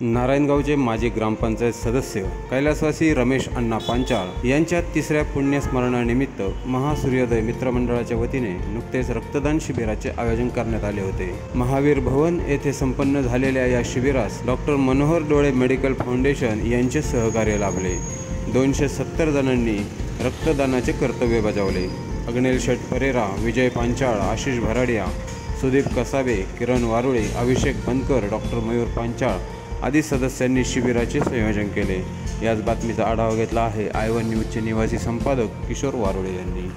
नारायणगावचे माजी ग्रामपंचायत सदस्य कैलासवासी रमेश अण्णा पांचाळ यांच्या तिसऱ्या पुण्यस्मरणानिमित्त महासूर्योदय मित्रमंडळाच्या वतीने नुकतेच रक्तदान शिबिराचे आयोजन करण्यात आले होते. महावीर भवन येथे संपन्न झालेल्या या शिबिरास डॉक्टर मनोहर डोळे मेडिकल फाउंडेशन यांचे सहकार्य लाभले. दोनशे सत्तर जणांनी रक्तदानाचे कर्तव्य बजावले. अग्नेल शेठ परेरा विजय पांचाळ आशिष भराडिया सुदीप कसाबे किरण वारुळे अभिषेक बनकर डॉक्टर मयूर पांचाळ आदी सदस्यांनी शिबिराचे संयोजन केले. याच बातमीचा आढावा घेतला आहे आय वन न्यूजचे निवासी संपादक किशोर वारुळे यांनी.